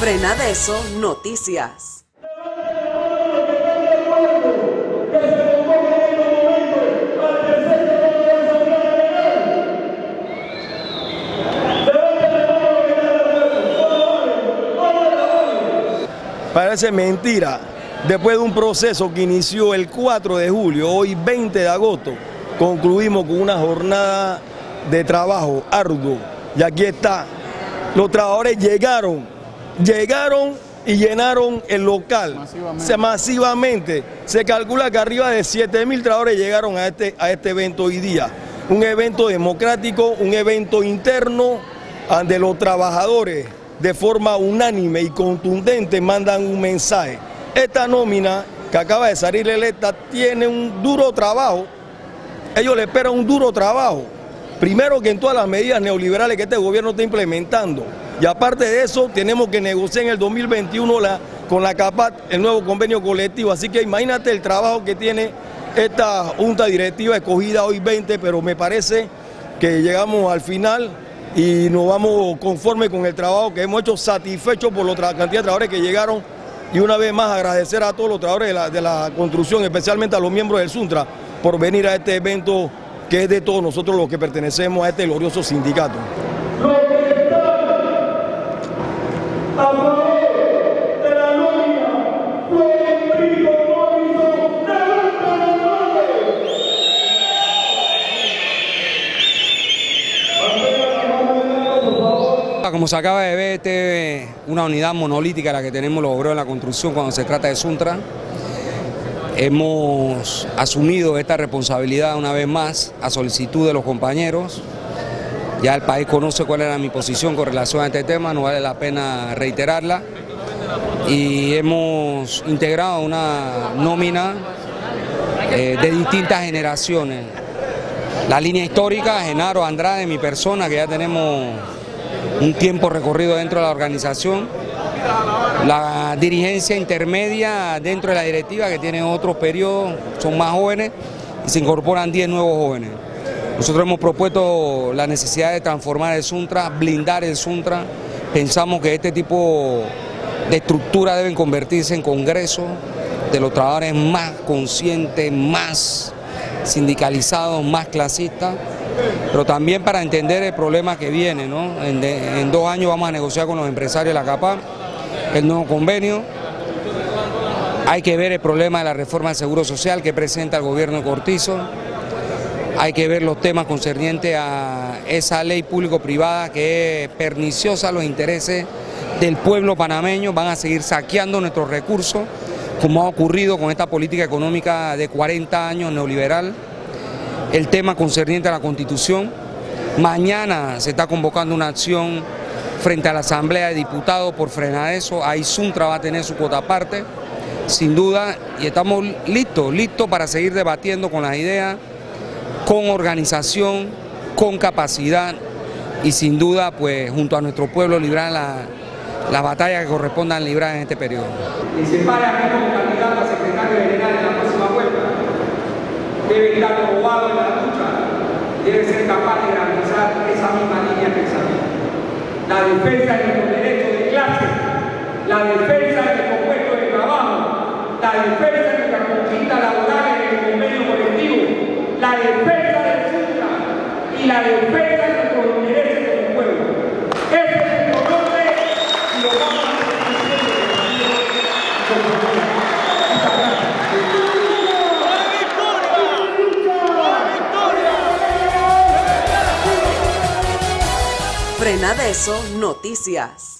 Frena de eso, noticias. Parece mentira. Después de un proceso que inició el 4 de julio, hoy 20 de agosto, concluimos con una jornada de trabajo arduo. Y aquí está. Los trabajadores llegaron, llegaron y llenaron el local Masivamente. Se, masivamente. Se calcula que arriba de 7 mil trabajadores llegaron a este, a este evento hoy día. Un evento democrático, un evento interno donde los trabajadores de forma unánime y contundente mandan un mensaje. Esta nómina que acaba de salir electa tiene un duro trabajo. Ellos le esperan un duro trabajo. Primero que en todas las medidas neoliberales que este gobierno está implementando. Y aparte de eso, tenemos que negociar en el 2021 la, con la CAPAT el nuevo convenio colectivo. Así que imagínate el trabajo que tiene esta junta directiva escogida hoy 20, pero me parece que llegamos al final y nos vamos conforme con el trabajo que hemos hecho, satisfechos por la cantidad de trabajadores que llegaron y una vez más agradecer a todos los trabajadores de la, de la construcción, especialmente a los miembros del Suntra, por venir a este evento que es de todos nosotros los que pertenecemos a este glorioso sindicato. Como se acaba de ver, este es una unidad monolítica la que tenemos los obreros en la construcción cuando se trata de Suntra. Hemos asumido esta responsabilidad una vez más a solicitud de los compañeros. Ya el país conoce cuál era mi posición con relación a este tema, no vale la pena reiterarla. Y hemos integrado una nómina eh, de distintas generaciones. La línea histórica, Genaro Andrade, mi persona, que ya tenemos un tiempo recorrido dentro de la organización. La dirigencia intermedia dentro de la directiva, que tiene otros periodos, son más jóvenes y se incorporan 10 nuevos jóvenes. Nosotros hemos propuesto la necesidad de transformar el Suntra, blindar el Suntra. Pensamos que este tipo de estructura deben convertirse en congresos de los trabajadores más conscientes, más sindicalizados, más clasistas, pero también para entender el problema que viene. ¿no? En, en dos años vamos a negociar con los empresarios de la CAPA el nuevo convenio. Hay que ver el problema de la reforma del Seguro Social que presenta el gobierno de Cortizo. Hay que ver los temas concernientes a esa ley público-privada que es perniciosa a los intereses del pueblo panameño. Van a seguir saqueando nuestros recursos, como ha ocurrido con esta política económica de 40 años neoliberal. El tema concerniente a la Constitución. Mañana se está convocando una acción frente a la Asamblea de Diputados por frenar eso. Ahí Suntra va a tener su cuota aparte, sin duda, y estamos listos, listos para seguir debatiendo con las ideas con organización, con capacidad y sin duda, pues junto a nuestro pueblo librar la, las batallas que correspondan librar en este periodo. y se para aquí como candidato a secretario general en la próxima vuelta, debe estar probado en la lucha, debe ser capaz de garantizar esa misma línea de pensamiento. La defensa de nuestros derechos de clase, la defensa de nuestros puestos de trabajo, la defensa de nuestras conquistas laborales en el convenio colectivo, la defensa la defensa de nuestros derechos como pueblo. Ese es nuestro norte y lo vamos a seguir Frena de eso, noticias.